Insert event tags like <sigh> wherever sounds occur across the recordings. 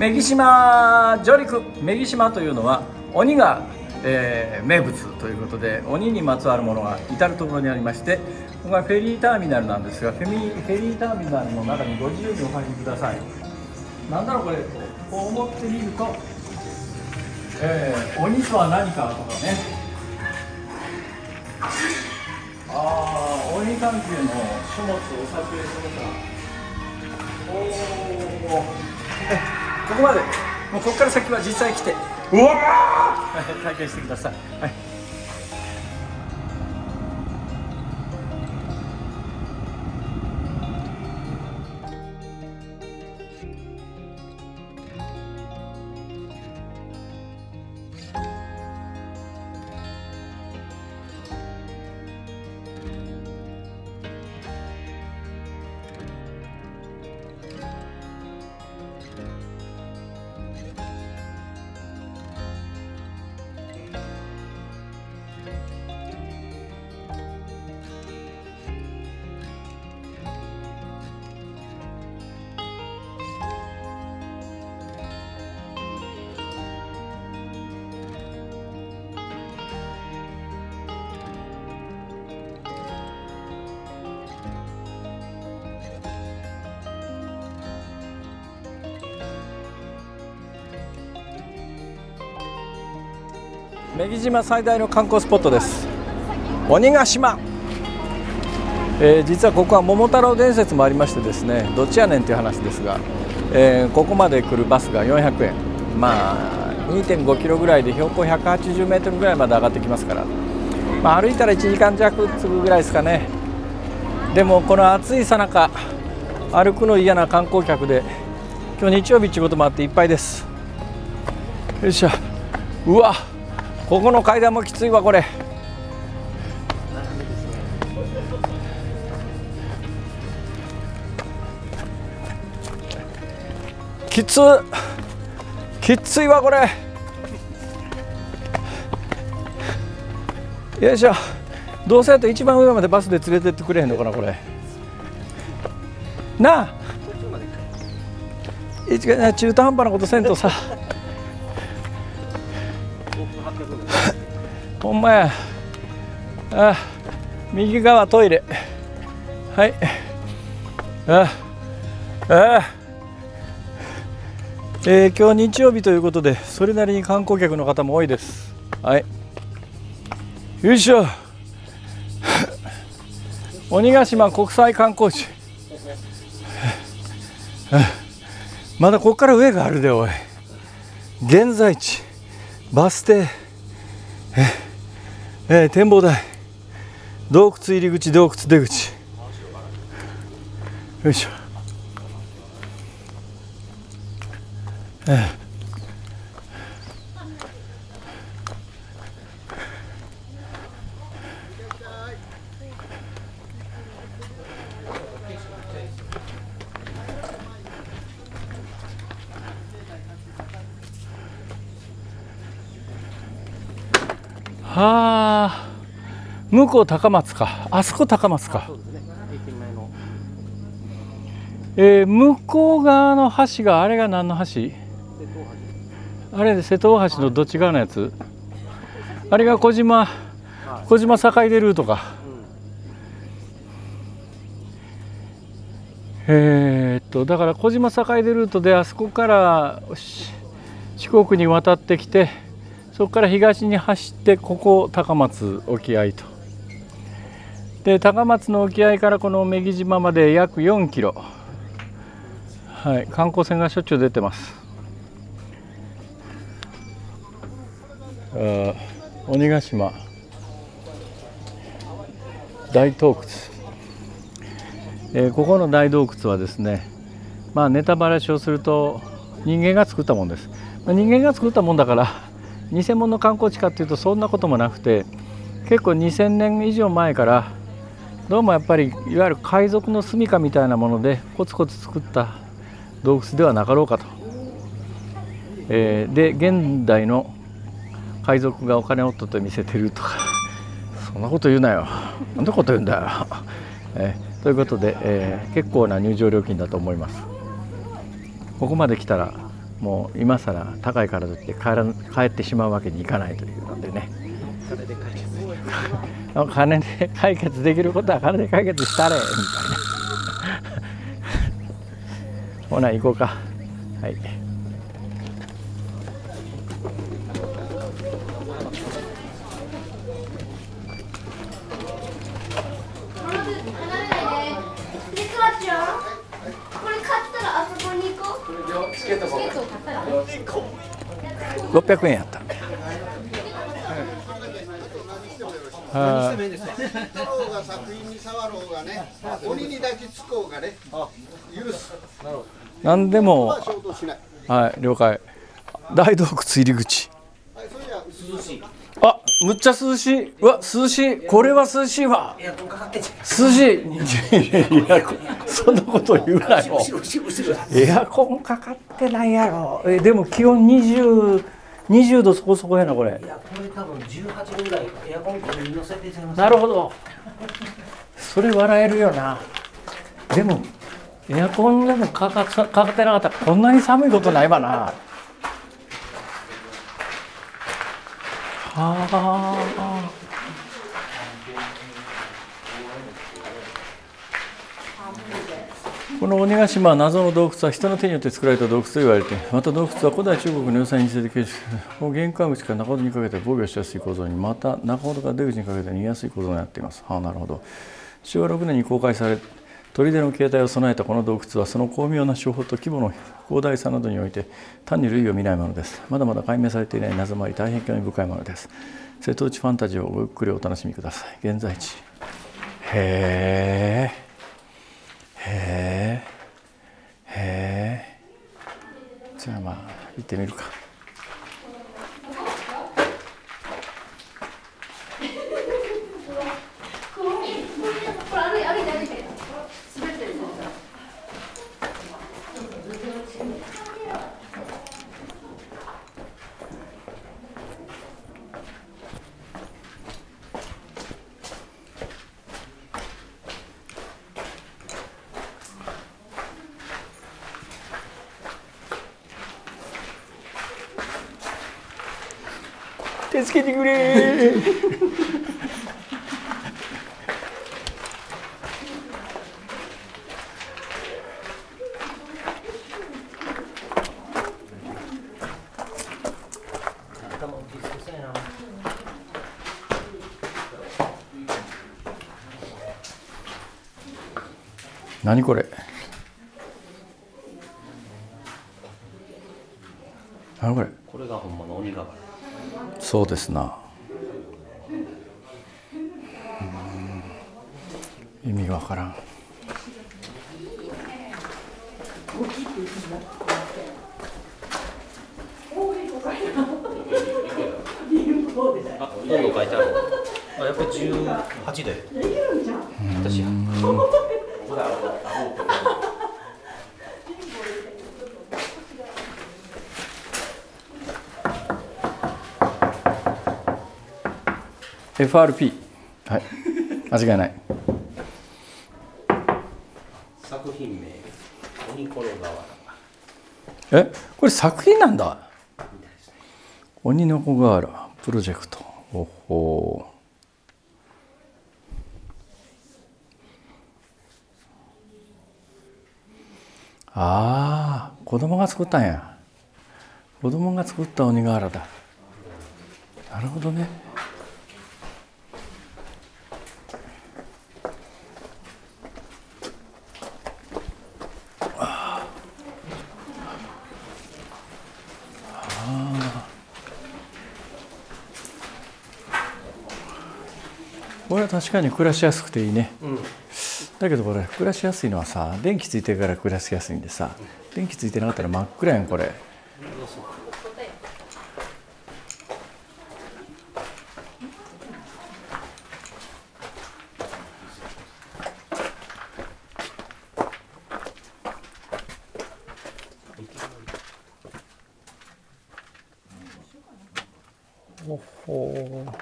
女木島上陸女木島というのは鬼が、えー、名物ということで鬼にまつわるものが至る所にありましてここがフェリーターミナルなんですがフェミフェリーターミナルの中にご自由にお入りください。なんだろうこれこう思ってみると、えー、鬼とは何かとかね。ああ鬼関係の書物を撮影するか。おお <laughs> ここまで。もうここから先は実際来て。うわ体験してください、はい女木島最大の観光スポットです。鬼ヶ島、えー、実はここは桃太郎伝説もありましてですねどっちやねんという話ですが、えー、ここまで来るバスが400円。まあ2.5キロぐらいで標高180メートルぐらいまで上がってきますから、まあ、歩いたら1時間弱つぐぐらいですかね。でもこの暑いさなか歩くの嫌な観光客で今日日曜日ってこともあっていっぱいです。よいしょ。うわここの階段もきついわこれ。きつきついわこれ。よいしょ。どうせやと一番上までバスで連れてってくれへんのかなこれ。なあ。中途半端なことせんとさ。ほんまやあ右側トイレ。はい。ああ。えー、今日日曜日ということでそれなりに観光客の方も多いです。はい。よいしょ。鬼ヶ島国際観光地。まだここから上があるでおい。現在地バス停。ええー、展望台。洞窟入り口洞窟出口。よいしょ。えー。はあ向こう高松か。あそこ高松か、えー、向こう側の橋があれが何の橋？あれで瀬戸大橋のどっち側のやつ？あれが小島小島坂出ルートか、えー、っとだから小島坂出ルートであそこから四国に渡ってきてそこから東に走ってここ高松沖合と。で高松の沖合からこの女木島まで約4キロ。はい観光船がしょっちゅう出てます。あ鬼ヶ島。大洞窟、えー、ここの大洞窟はですねまあネタバレをすると人間が作ったもんです、まあ、人間が作ったもんだから偽物の観光地かっていうとそんなこともなくて結構2000年以上前からどうもやっぱりいわゆる海賊の住処みたいなものでコツコツ作った洞窟ではなかろうかと。えー、で現代の海賊がお金を取って見せてるとかそんなこと言うなよ。なんてこと言うんだよ、えー、ということで、えー、結構な入場料金だと思います。ここまで来たらもう今更高いからといって帰ら帰ってしまうわけにいかないというのでね。金で <laughs> 解決できることは金で解決したれみたいな。<laughs> ほな行こうか。はい600円やった何してもいいですね。太郎が作品に触ろうがね、鬼に抱きつこうがね、許す。何でもはい。はい了解。大洞窟入り口。あむっちゃ涼しい。うわ涼しい。これは涼しいわ。涼しい。いやそんなこと言うなよ。エアコンかかってないやろ。えでも気温20 20度そこそこやなこれ。いやこれ多分18度ぐらいエアコンこれに乗せてます。なるほど。それ笑えるよな。でもエアコンでもかかかかってなかったらこんなに寒いことないわな。はあこの鬼ヶ島謎の洞窟は人の手によって作られた洞窟と言われてまた洞窟は古代中国の要塞に似せて建築この玄関口から中ほどにかけて防御しやすい構造にまた中ほどから出口にかけて逃げやすい構造になっています。はあなるほど。昭和6年に公開され砦の形態を備えたこの洞窟はその巧妙な手法と規模の広大さなどにおいて単に類を見ないものです。まだまだ解明されていない謎もあり大変興味深いものです。瀬戸内ファンタジーをごゆっくりお楽しみください。現在地。へえ。へえへえじゃあまあ行ってみるかこれ歩い歩いて歩いて滑ってる助けてくれ。何これ？何これこれがほんまの鬼瓦。そうですなうん意味がわからんあ、温度書いてある。あ、やっぱり18で。私。ー FRP はい。間違いない。作品名鬼ころ瓦。え？これ作品なんだ？鬼の子ガーラプロジェクト。おほああ子供が作ったんや。子供が作った鬼瓦だ。なるほどね確かに暮らしやすくていいね、だけどこれ暮らしやすいのはさ電気ついてるから暮らしやすいんでさ電気ついてなかったら真っ暗やんこれほほ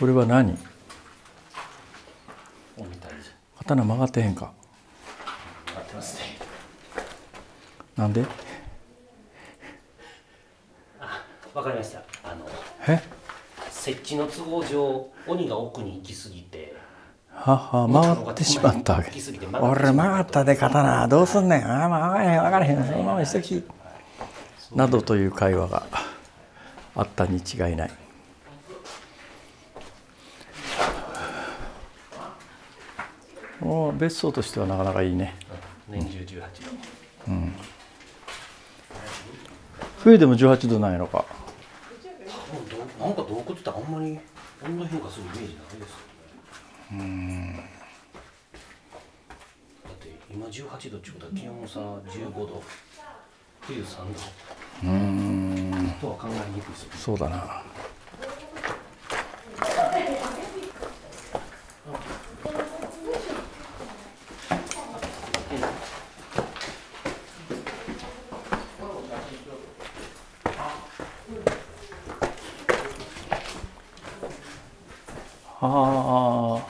これは何？刀曲がってへんか。上がってますね。なんで？あわかりました。あのえ？設置の都合上鬼が奥に行き過ぎてはは回ってしまったわけ。行き過ぎて曲がった。で刀どうすんねん。ああ分からへん。分からへん。そのままにしときなどという会話があったに違いないお別荘としてはなかなかいいね。年中18度。冬でも18度なんやろか。もうどなんか洞窟ってあんまり温度変化するイメージないです。ようん。だって今18度ってことは気温差15度冬3度。うん。とは考えにくいですよそうだなああ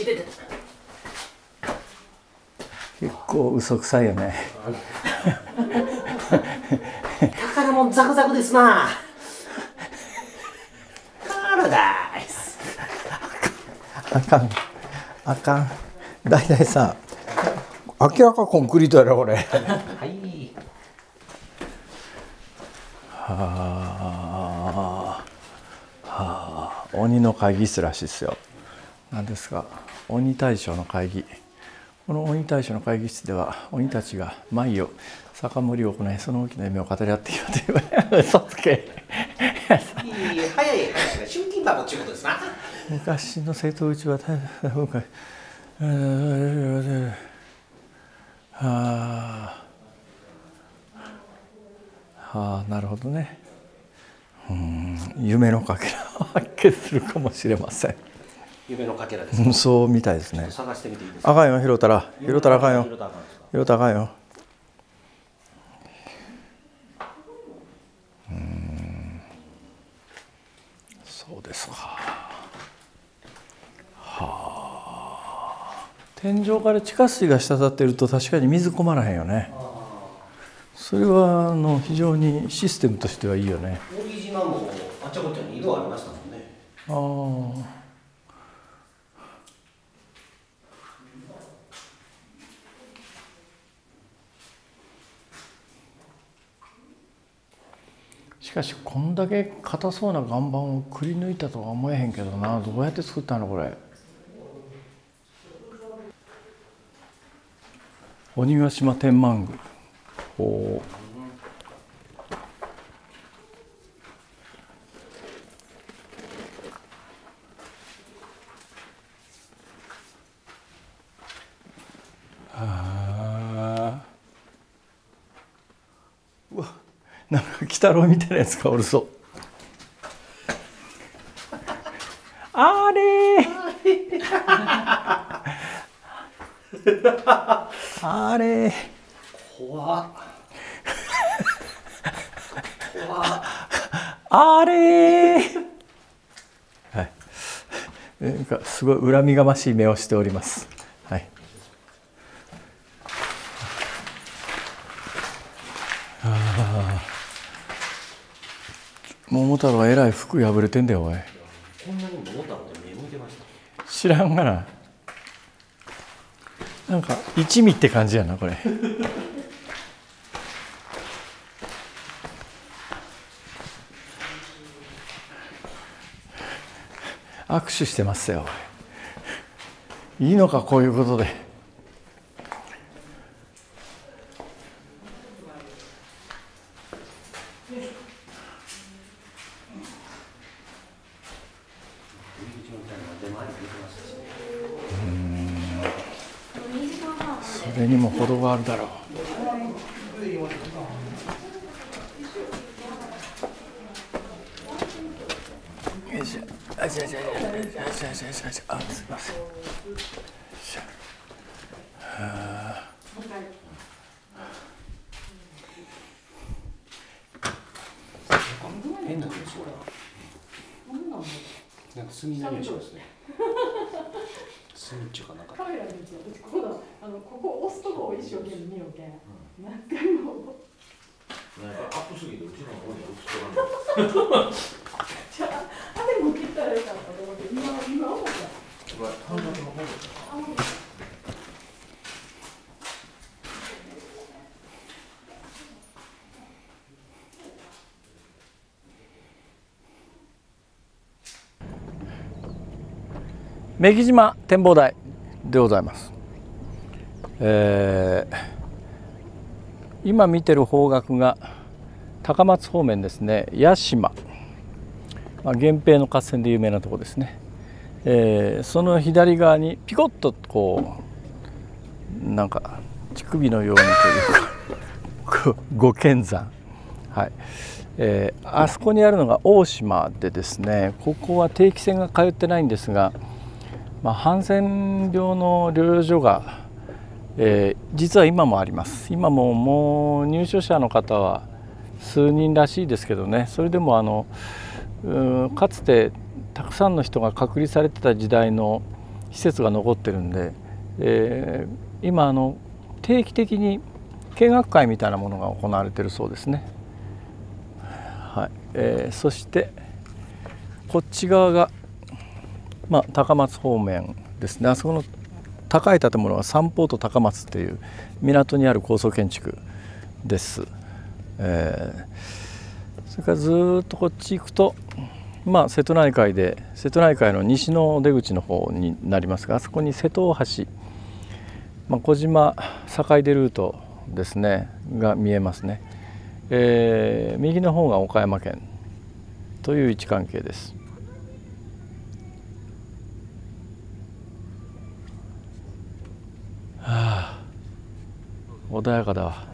いてて結構嘘くさいよね。宝物ザクザクですな。パラダイス。あかん。あかん。大体さ明らかコンクリートやろこれ。はい。はあ、はあ、鬼の会議室らしいですよ。何ですか？鬼大将の会議。この鬼大将の会議室では鬼たちが舞を酒盛りを行いその大きな夢を語り合っているという。嘘つけ。早い話がシューティングバブっていうことですな。昔の瀬戸内は大変今回はあはあなるほどね。うん夢のかけらを発見するかもしれません。夢のかけらですうんそうみたいですね。探してみていいですか？あかんよ拾ったら。拾ったらあかんよ。拾ったらあかんよ。うん。そうですか。はあ。天井から地下水が滴ってると確かに水込まらへんよね。それはあの非常にシステムとしてはいいよね。扇島も。あちゃこちゃに色ありましたもんね。ああしかしこんだけ硬そうな岩盤をくり抜いたとは思えへんけどな。どうやって作ったのこれ？鬼ヶ島天満宮。おあなんか鬼太郎みたいなやつがおるぞ。あれあれ怖っ。怖っ。あれはい。なんかすごい恨みがましい目をしております。はい。あー桃太郎はえらい服破れてんだよおい。こんなに桃太郎で目向いてました？知らんがな。なんか一味って感じやなこれ。握手してますよいいのかこういうことです。それにも程があるだろう。よいしょ。あ、すみません。変な気がするな炭のイメージですね炭っちゅうかなんかカメラですよ。うちここだあのここ押すとこを一生懸命見ようけん。何回も。なんかアップすぎてうちの方に映っとらんのじゃああれも切ったらよかったと思って今今思った。これ短冊の方です女木島展望台でございます、えー今見てる方角が高松方面ですね屋島、まあ、源平の合戦で有名なとこですね、えーその左側にピコッとこうなんか乳首のようにというかこう五剣山はい、えーあそこにあるのが大島でですねここは定期船が通ってないんですがまあ、ハンセン病の療養所が、えー実は今もあります。今ももう入所者の方は数人らしいですけどね。それでもあのかつてたくさんの人が隔離されてた時代の施設が残ってるんで、えー今あの定期的に見学会みたいなものが行われてるそうですね。はい。えーそしてこっち側がまあ、高松方面ですね。あそこの高い建物は三ポート高松っていう港にある高層建築です、えーそれからずっとこっち行くと、まあ、瀬戸内海で瀬戸内海の西の出口の方になりますがあそこに瀬戸大橋、まあ、小島境出ルートですねが見えますね、えー右の方が岡山県という位置関係です。あ。穏やかだわ。